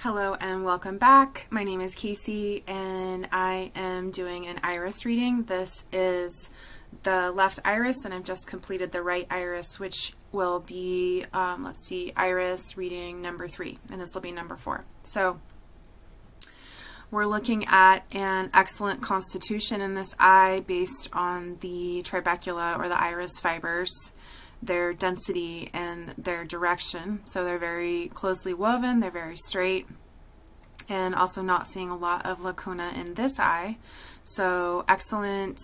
Hello and welcome back. My name is Caycee and I am doing an iris reading. This is the left iris and I've just completed the right iris which will be, um, let's see, iris reading number three and this will be number four. So we're looking at an excellent constitution in this eye based on the trabecula or the iris fibers their density and their direction. So they're very closely woven, they're very straight, and also not seeing a lot of lacuna in this eye. So excellent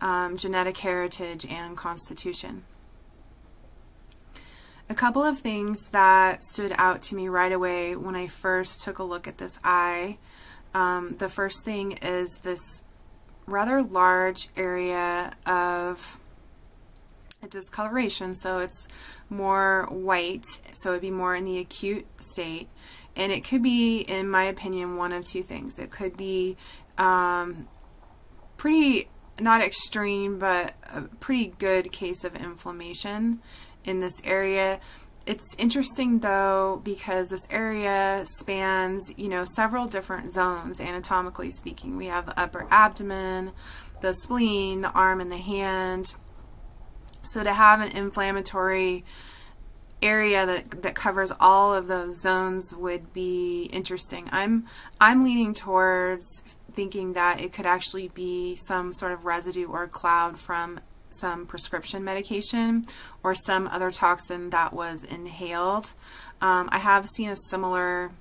um, genetic heritage and constitution. A couple of things that stood out to me right away when I first took a look at this eye. Um, the first thing is this rather large area of a discoloration, so it's more white, so it'd be more in the acute state. And it could be, in my opinion, one of two things. It could be um, pretty, not extreme, but a pretty good case of inflammation in this area. It's interesting though because this area spans, you know, several different zones anatomically speaking. We have the upper abdomen, the spleen, the arm and the hand, so to have an inflammatory area that that covers all of those zones would be interesting. I'm I'm leaning towards thinking that it could actually be some sort of residue or cloud from some prescription medication or some other toxin that was inhaled. Um, I have seen a similar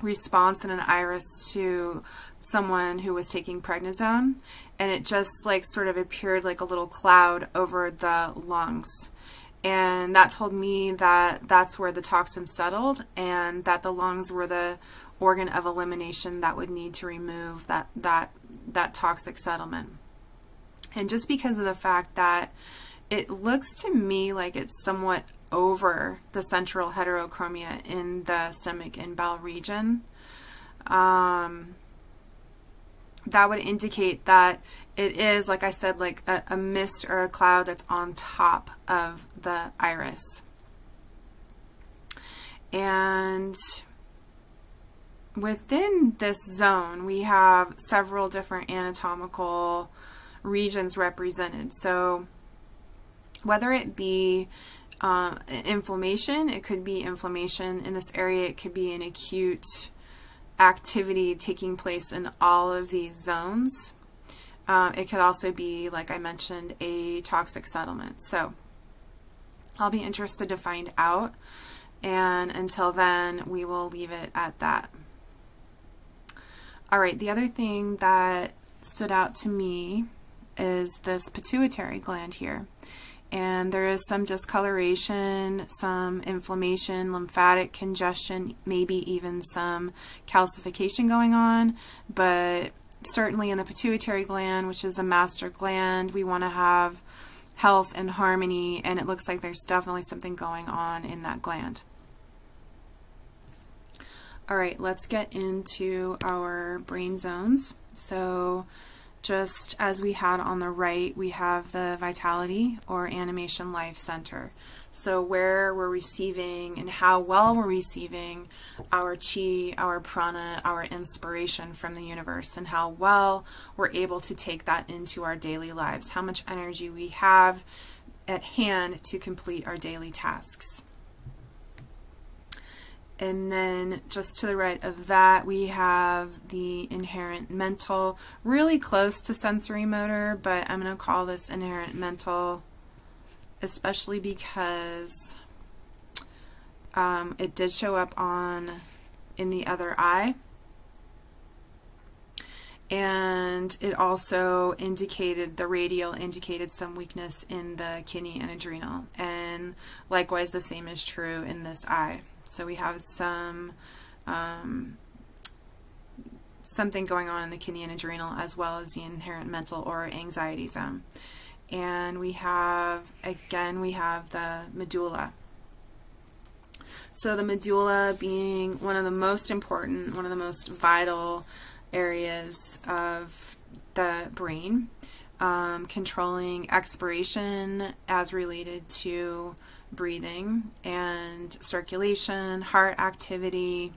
response in an iris to someone who was taking prednisone and it just like sort of appeared like a little cloud over the lungs. And that told me that that's where the toxin settled and that the lungs were the organ of elimination that would need to remove that that that toxic settlement. And just because of the fact that it looks to me like it's somewhat over the central heterochromia in the stomach and bowel region um, that would indicate that it is, like I said, like a, a mist or a cloud that's on top of the iris. And within this zone, we have several different anatomical regions represented. So whether it be uh, inflammation, it could be inflammation in this area, it could be an acute activity taking place in all of these zones. Uh, it could also be, like I mentioned, a toxic settlement. So I'll be interested to find out. And until then, we will leave it at that. All right, the other thing that stood out to me is this pituitary gland here and there is some discoloration, some inflammation, lymphatic congestion, maybe even some calcification going on, but certainly in the pituitary gland, which is the master gland, we want to have health and harmony, and it looks like there's definitely something going on in that gland. All right, let's get into our brain zones. So just as we had on the right, we have the Vitality or Animation Life Center. So where we're receiving and how well we're receiving our chi, our prana, our inspiration from the universe, and how well we're able to take that into our daily lives, how much energy we have at hand to complete our daily tasks. And then just to the right of that, we have the inherent mental, really close to sensory motor, but I'm going to call this inherent mental, especially because um, it did show up on in the other eye. And it also indicated, the radial indicated some weakness in the kidney and adrenal. And likewise, the same is true in this eye. So we have some um, something going on in the kidney and adrenal as well as the inherent mental or anxiety zone. And we have, again, we have the medulla. So the medulla being one of the most important, one of the most vital areas of the brain, um, controlling expiration as related to breathing and circulation, heart activity,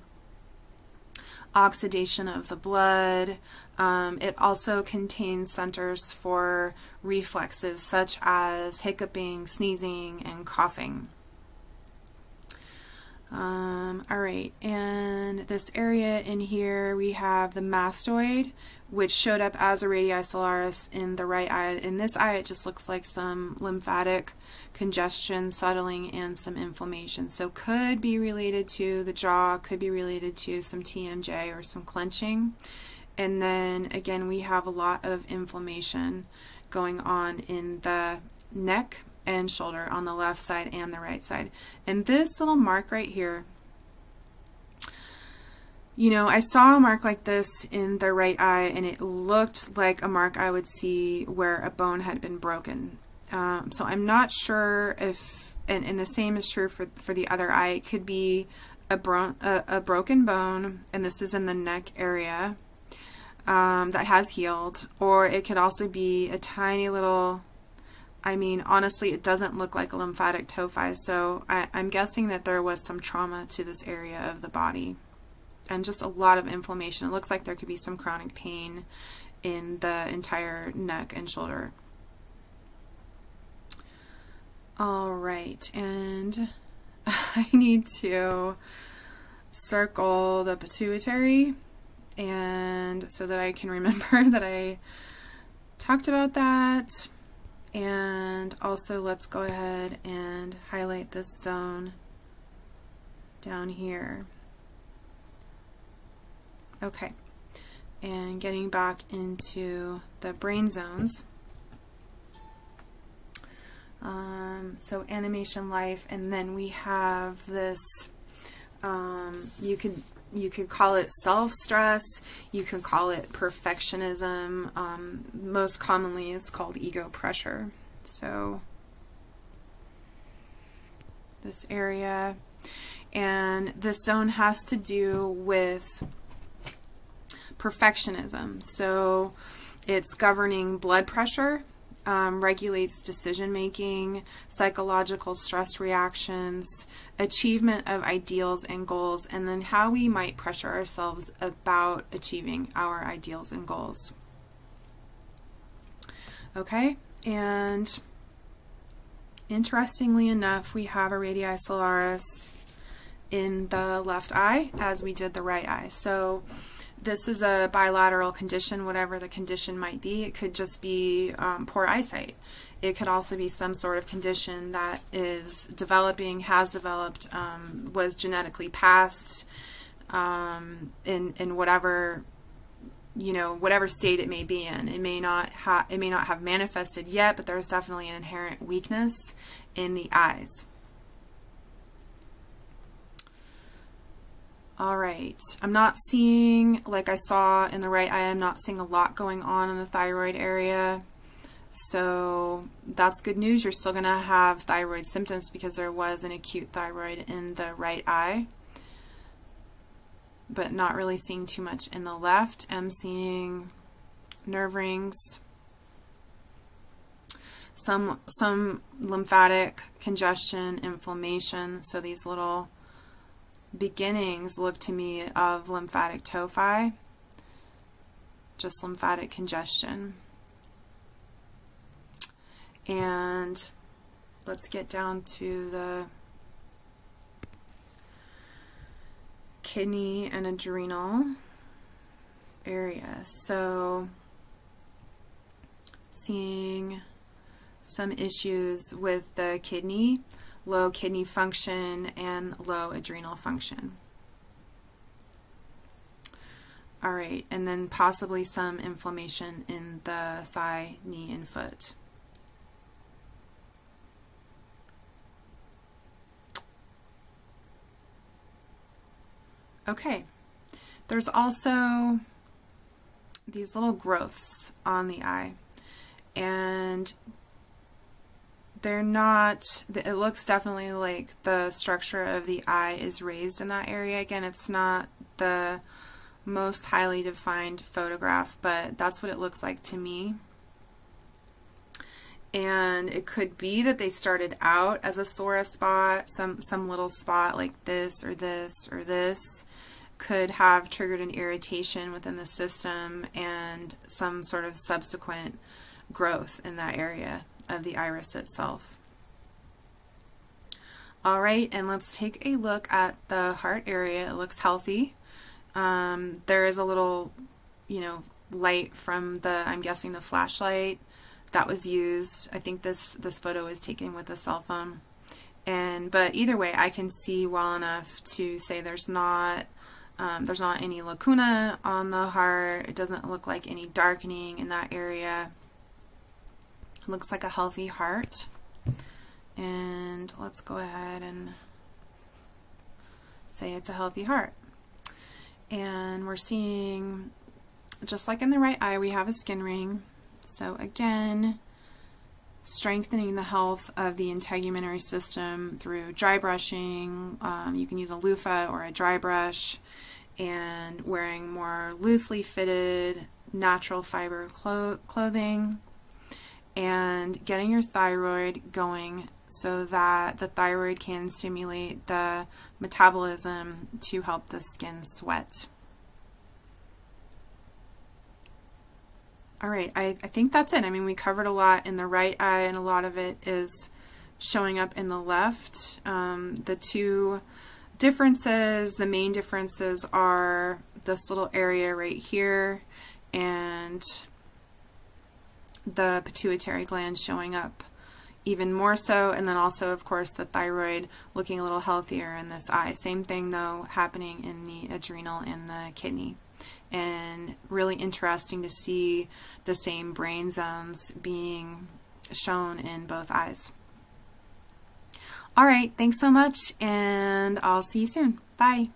oxidation of the blood. Um, it also contains centers for reflexes such as hiccuping, sneezing, and coughing. Um, all right, and this area in here we have the mastoid, which showed up as a radii solaris in the right eye. In this eye, it just looks like some lymphatic congestion settling and some inflammation. So could be related to the jaw, could be related to some TMJ or some clenching. And then again, we have a lot of inflammation going on in the neck and shoulder on the left side and the right side. And this little mark right here, you know, I saw a mark like this in the right eye and it looked like a mark I would see where a bone had been broken. Um, so I'm not sure if, and, and the same is true for, for the other eye, it could be a, bro a, a broken bone, and this is in the neck area, um, that has healed, or it could also be a tiny little I mean, honestly, it doesn't look like a lymphatic tophi, so I, am guessing that there was some trauma to this area of the body and just a lot of inflammation. It looks like there could be some chronic pain in the entire neck and shoulder. All right, and I need to circle the pituitary and so that I can remember that I talked about that. And also let's go ahead and highlight this zone down here. Okay, and getting back into the brain zones. Um, so animation life, and then we have this, um, you could you could call it self-stress, you could call it perfectionism. Um, most commonly, it's called ego pressure. So this area, and this zone has to do with perfectionism. So it's governing blood pressure, um, regulates decision making, psychological stress reactions, achievement of ideals and goals, and then how we might pressure ourselves about achieving our ideals and goals. Okay, and interestingly enough, we have a radii solaris in the left eye as we did the right eye. So this is a bilateral condition, whatever the condition might be. It could just be um, poor eyesight. It could also be some sort of condition that is developing, has developed, um, was genetically passed um, in in whatever you know whatever state it may be in. It may not have it may not have manifested yet, but there's definitely an inherent weakness in the eyes. All right, I'm not seeing, like I saw in the right eye, I'm not seeing a lot going on in the thyroid area. So that's good news. You're still going to have thyroid symptoms because there was an acute thyroid in the right eye. But not really seeing too much in the left. I'm seeing nerve rings, some, some lymphatic congestion, inflammation. So these little beginnings look to me of lymphatic tophi, just lymphatic congestion. And let's get down to the kidney and adrenal area. So seeing some issues with the kidney low kidney function, and low adrenal function. All right, and then possibly some inflammation in the thigh, knee, and foot. Okay, there's also these little growths on the eye, and they're not, it looks definitely like the structure of the eye is raised in that area. Again, it's not the most highly defined photograph, but that's what it looks like to me. And it could be that they started out as a psora spot, some, some little spot like this or this or this. could have triggered an irritation within the system and some sort of subsequent growth in that area of the iris itself. All right, and let's take a look at the heart area. It looks healthy. Um, there is a little, you know, light from the, I'm guessing the flashlight that was used. I think this, this photo was taken with a cell phone. And, but either way, I can see well enough to say there's not, um, there's not any lacuna on the heart. It doesn't look like any darkening in that area. Looks like a healthy heart. And let's go ahead and say it's a healthy heart. And we're seeing, just like in the right eye, we have a skin ring. So again, strengthening the health of the integumentary system through dry brushing. Um, you can use a loofah or a dry brush and wearing more loosely fitted natural fiber clo clothing and getting your thyroid going so that the thyroid can stimulate the metabolism to help the skin sweat. All right, I, I think that's it. I mean, we covered a lot in the right eye, and a lot of it is showing up in the left. Um, the two differences, the main differences are this little area right here and the pituitary gland showing up even more so, and then also, of course, the thyroid looking a little healthier in this eye. Same thing, though, happening in the adrenal and the kidney. And really interesting to see the same brain zones being shown in both eyes. All right, thanks so much, and I'll see you soon. Bye.